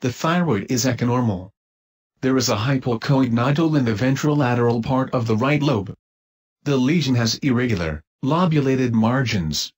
The thyroid is echonormal. There is a hypoechoic in the ventrolateral part of the right lobe. The lesion has irregular, lobulated margins,